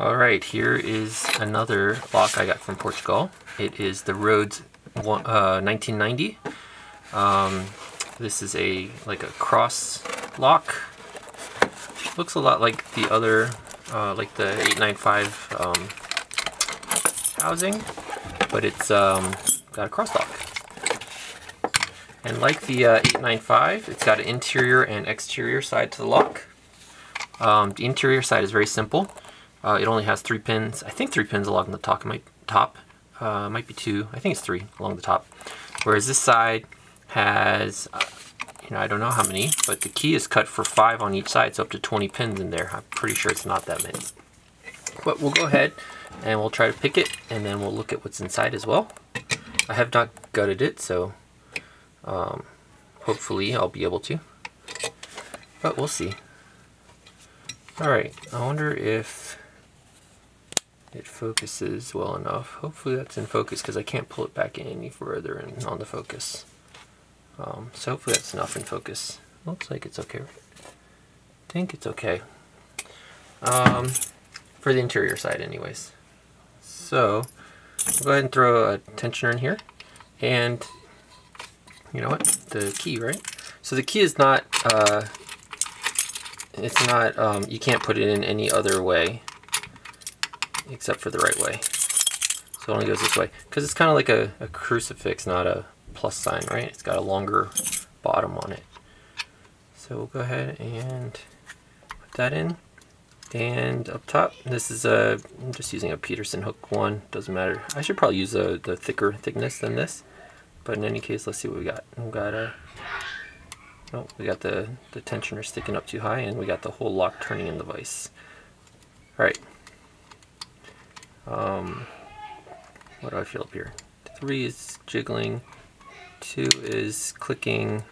Alright, here is another lock I got from Portugal. It is the Rodes uh, 1990. Um, this is a like a cross lock. Looks a lot like the other, uh, like the 895 um, housing, but it's um, got a cross lock. And like the uh, 895, it's got an interior and exterior side to the lock. Um, the interior side is very simple. Uh, it only has three pins. I think three pins along the top. Might top uh, might be two. I think it's three along the top. Whereas this side has, uh, you know, I don't know how many, but the key is cut for five on each side, so up to 20 pins in there. I'm pretty sure it's not that many. But we'll go ahead and we'll try to pick it, and then we'll look at what's inside as well. I have not gutted it, so um, hopefully I'll be able to. But we'll see. Alright, I wonder if it focuses well enough. Hopefully that's in focus because I can't pull it back in any further and on the focus. Um, so hopefully that's enough in focus. Looks like it's okay. I think it's okay. Um, for the interior side anyways. So, I'll go ahead and throw a tensioner in here. And, you know what? The key, right? So the key is not, uh, it's not, um, you can't put it in any other way except for the right way. So it only goes this way. Because it's kind of like a, a crucifix, not a plus sign, right? It's got a longer bottom on it. So we'll go ahead and put that in. And up top, this is a, I'm just using a Peterson hook one, doesn't matter. I should probably use a, the thicker thickness than this. But in any case, let's see what we got. We got a, oh, we got the, the tensioner sticking up too high and we got the whole lock turning in the vise. All right, um, what do I feel up here? Three is jiggling, two is clicking,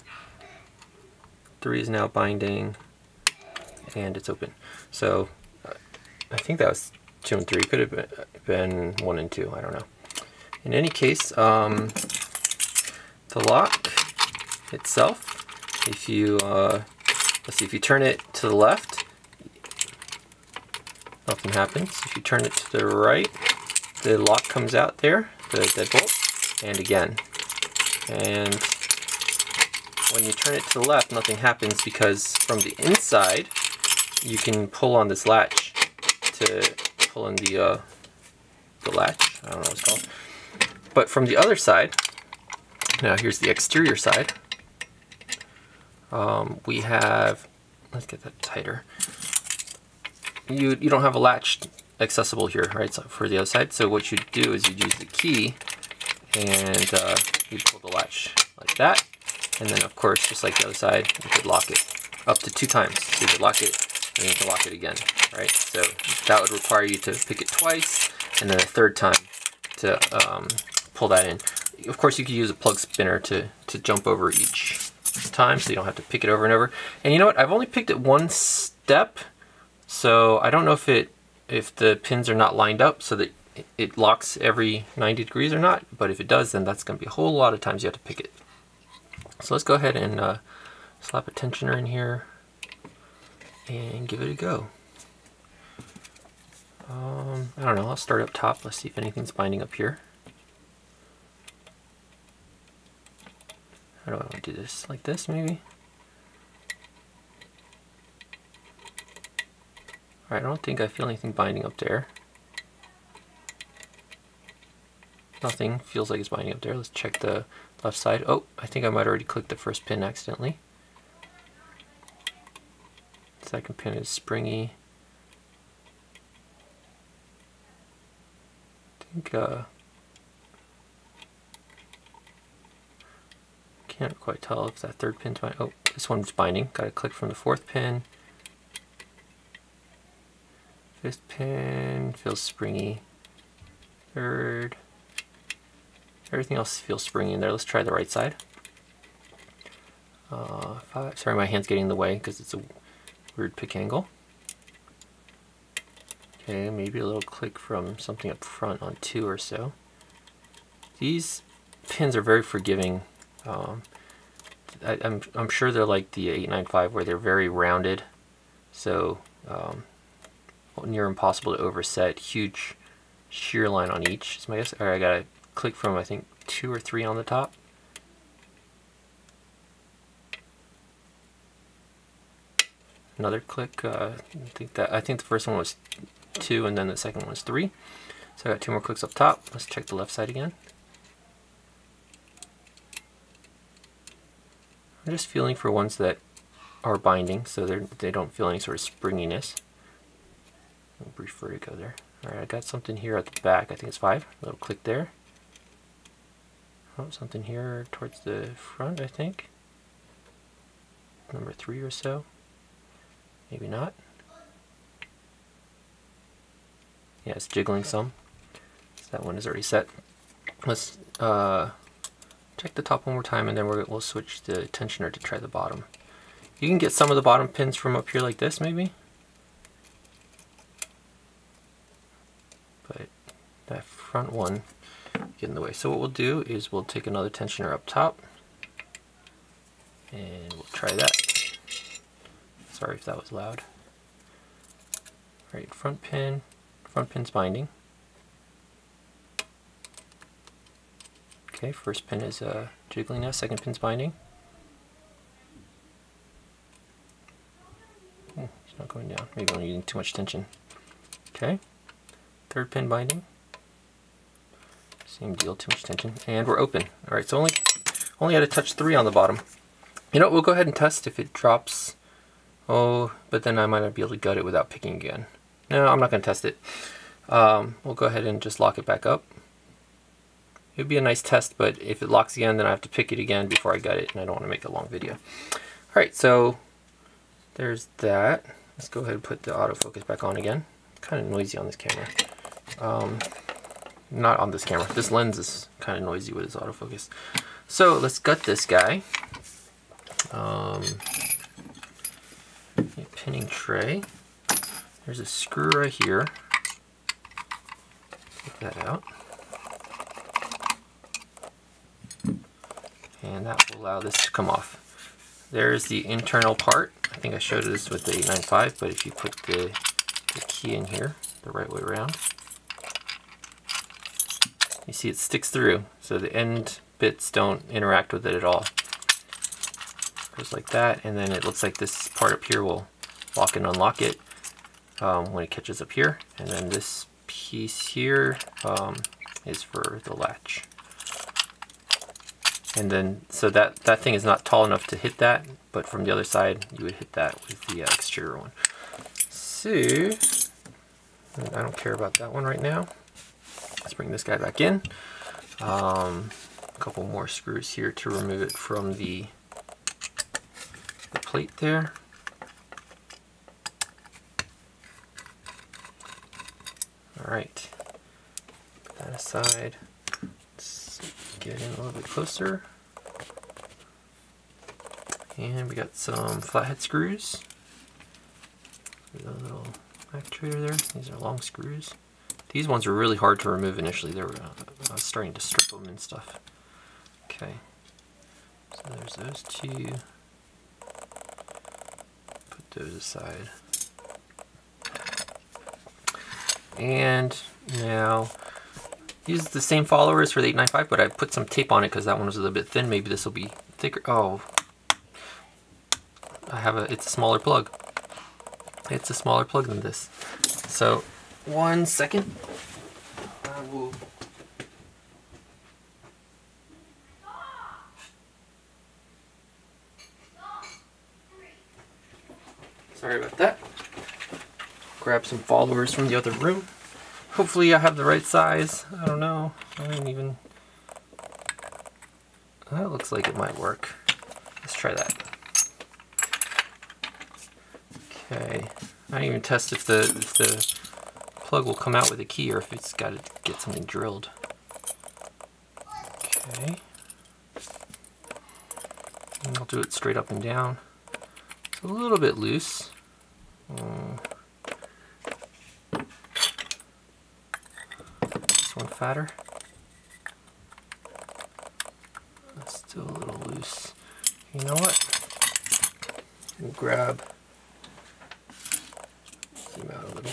three is now binding, and it's open. So I think that was two and three. Could have been one and two. I don't know. In any case, um, the lock itself, if you uh, let's see, if you turn it to the left, nothing happens. If you turn it to the right, the lock comes out there, the deadbolt, and again. And when you turn it to the left, nothing happens because from the inside, you can pull on this latch to pull in the, uh, the latch. I don't know what it's called. But from the other side, now here's the exterior side, um, we have, let's get that tighter you, you don't have a latch accessible here, right, so for the other side. So what you do is you use the key and uh, you pull the latch like that. And then of course, just like the other side, you could lock it up to two times. So you could lock it and you can lock it again, right? So that would require you to pick it twice and then a third time to um, pull that in. Of course, you could use a plug spinner to, to jump over each time so you don't have to pick it over and over. And you know what? I've only picked it one step so I don't know if it if the pins are not lined up so that it locks every 90 degrees or not, but if it does, then that's going to be a whole lot of times you have to pick it. So let's go ahead and uh, slap a tensioner in here and give it a go. Um, I don't know, I'll start up top. Let's see if anything's binding up here. How do I want to do this? Like this, maybe? I don't think I feel anything binding up there. Nothing feels like it's binding up there. Let's check the left side. Oh, I think I might already click the first pin accidentally. Second pin is springy. I think, uh, can't quite tell if that third pin's binding. Oh, this one's binding. Got to click from the fourth pin. Fifth pin feels springy. Third. Everything else feels springy in there. Let's try the right side. Uh, five. Sorry, my hand's getting in the way because it's a weird pick angle. Okay, maybe a little click from something up front on two or so. These pins are very forgiving. Um, I, am I'm, I'm sure they're like the 895 where they're very rounded. So um, near impossible to overset. Huge shear line on each. So my guess, or I gotta click from I think two or three on the top. Another click. Uh, I think that I think the first one was two, and then the second one was three. So I got two more clicks up top. Let's check the left side again. I'm just feeling for ones that are binding, so they they don't feel any sort of springiness. Brief vertigo there. Alright, I got something here at the back. I think it's five. A little click there. Oh, something here towards the front, I think. Number three or so. Maybe not. Yeah, it's jiggling some. So that one is already set. Let's uh, check the top one more time and then we will switch the tensioner to try the bottom. You can get some of the bottom pins from up here like this maybe. But that front one get in the way. So what we'll do is we'll take another tensioner up top and we'll try that. Sorry if that was loud. All right, front pin, front pin's binding. Okay, first pin is uh, jiggling now, second pin's binding. Oh, it's not going down. Maybe I'm using too much tension. Okay, third pin binding. Same deal, too much tension. And we're open. All right, so only, only had to touch three on the bottom. You know, we'll go ahead and test if it drops. Oh, but then I might not be able to gut it without picking again. No, I'm not going to test it. Um, we'll go ahead and just lock it back up. It would be a nice test, but if it locks again, then I have to pick it again before I gut it, and I don't want to make a long video. All right, so there's that. Let's go ahead and put the autofocus back on again. Kind of noisy on this camera. Um, not on this camera. This lens is kind of noisy with its autofocus. So let's gut this guy. Um, pinning tray. There's a screw right here. Take that out. And that will allow this to come off. There's the internal part. I think I showed this with the 895, but if you put the, the key in here the right way around, you see it sticks through, so the end bits don't interact with it at all. Goes like that, and then it looks like this part up here will lock and unlock it um, when it catches up here. And then this piece here um, is for the latch. And then, so that, that thing is not tall enough to hit that, but from the other side, you would hit that with the uh, exterior one. So, I don't care about that one right now. Let's bring this guy back in. Um, a couple more screws here to remove it from the, the plate there. All right, put that aside. Let's get in a little bit closer. And we got some flathead screws. A little actuator there. These are long screws. These ones were really hard to remove initially. They were uh, starting to strip them and stuff. Okay. So there's those two. Put those aside. And now, use the same followers for the 895, but I put some tape on it because that one was a little bit thin. Maybe this will be thicker. Oh, I have a, it's a smaller plug. It's a smaller plug than this. So one second. I will Sorry about that. Grab some followers from the other room. Hopefully I have the right size. I don't know. I didn't even... That looks like it might work. Let's try that. Okay. I didn't even test if the if the plug will come out with a key or if it's got to get something drilled. Okay. And I'll do it straight up and down. It's a little bit loose. Um, this one fatter. That's still a little loose. You know what? We'll grab, zoom out a little.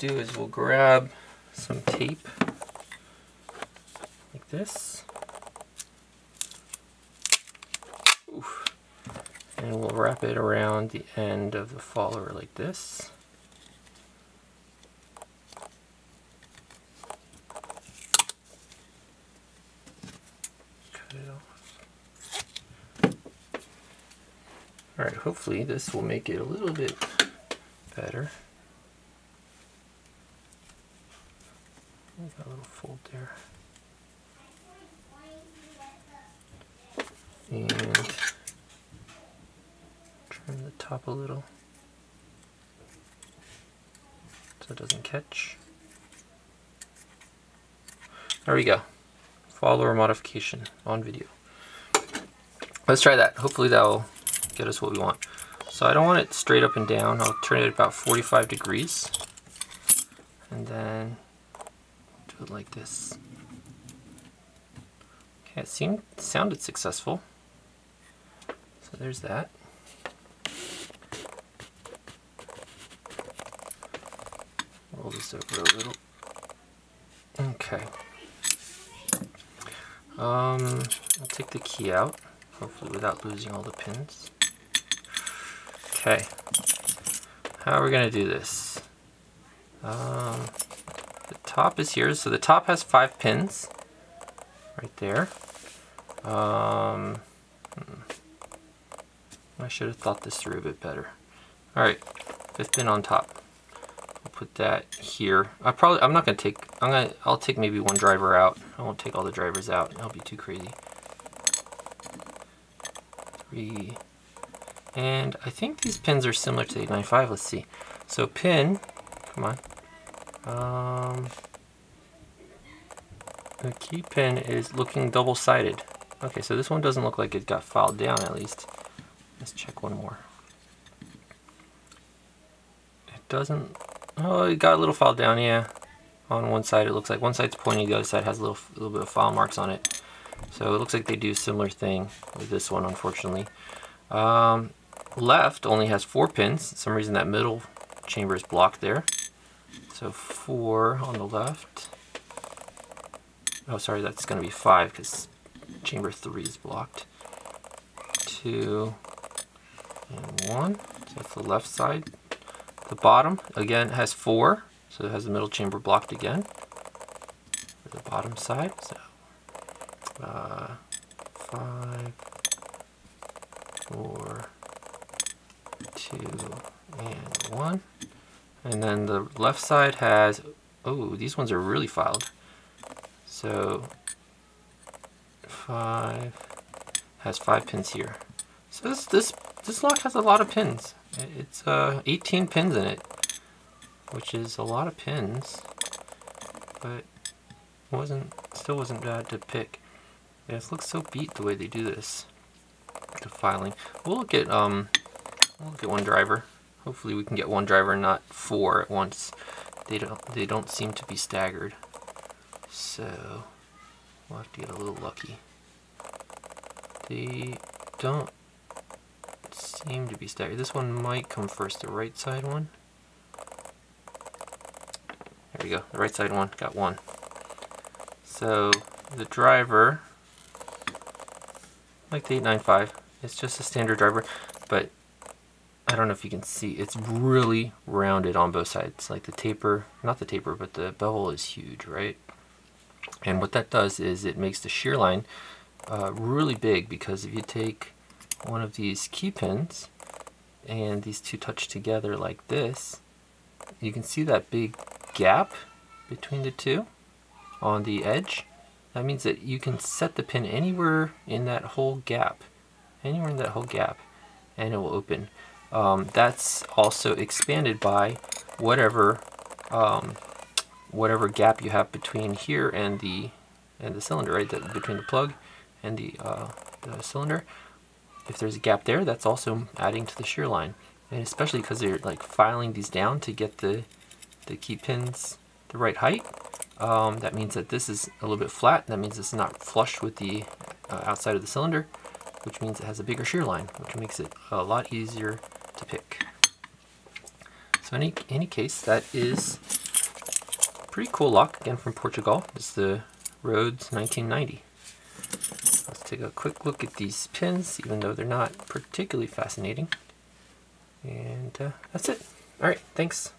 Do is we'll grab some tape like this. Oof. And we'll wrap it around the end of the follower like this. Cut it off. Alright, hopefully this will make it a little bit better. Got a little fold there. And trim the top a little so it doesn't catch. There we go. Follower modification on video. Let's try that. Hopefully that'll get us what we want. So I don't want it straight up and down. I'll turn it about 45 degrees. And then it like this. Okay, it seemed sounded successful. So there's that. Roll this over a little. Okay. Um, I'll take the key out, hopefully without losing all the pins. Okay. How are we going to do this? Um, top is here, so the top has five pins right there. Um, hmm. I should have thought this through a bit better. All right, fifth pin on top. I'll put that here. I probably I'm not gonna take I'm gonna I'll take maybe one driver out. I won't take all the drivers out. That'll be too crazy. Three. And I think these pins are similar to the 895. Let's see. So pin, come on. Um, the key pin is looking double-sided. Okay, so this one doesn't look like it got filed down at least. Let's check one more. It doesn't, oh, it got a little filed down, yeah. On one side it looks like, one side's pointy, the other side has a little, little bit of file marks on it. So it looks like they do a similar thing with this one, unfortunately. Um, left only has four pins. For some reason that middle chamber is blocked there. So four on the left. Oh, sorry, that's going to be five because chamber three is blocked. Two and one. So that's the left side. The bottom, again, has four. So it has the middle chamber blocked again. The bottom side. So uh, five, four, two, and one. And then the left side has, oh, these ones are really filed. So five has five pins here. So this this this lock has a lot of pins. It's uh 18 pins in it, which is a lot of pins, but wasn't still wasn't bad to pick. Yeah, this looks so beat the way they do this. The filing. We'll look at um we'll look at one driver. Hopefully we can get one driver not four at once. They don't they don't seem to be staggered. So we'll have to get a little lucky. They don't seem to be staggered. This one might come first, the right side one. There we go, the right side one, got one. So the driver, like the 895, it's just a standard driver, but I don't know if you can see, it's really rounded on both sides. Like the taper, not the taper, but the bevel is huge, right? And what that does is it makes the shear line uh, really big because if you take one of these key pins and these two touch together like this, you can see that big gap between the two on the edge. That means that you can set the pin anywhere in that whole gap, anywhere in that whole gap, and it will open. Um, that's also expanded by whatever um, whatever gap you have between here and the and the cylinder, right? That between the plug and the, uh, the cylinder. If there's a gap there, that's also adding to the shear line. And especially because they're like filing these down to get the, the key pins the right height. Um, that means that this is a little bit flat. That means it's not flush with the uh, outside of the cylinder, which means it has a bigger shear line, which makes it a lot easier to pick. So any, any case, that is pretty cool lock, again from Portugal. It's the Rodes 1990. Let's take a quick look at these pins, even though they're not particularly fascinating. And uh, that's it. All right, thanks.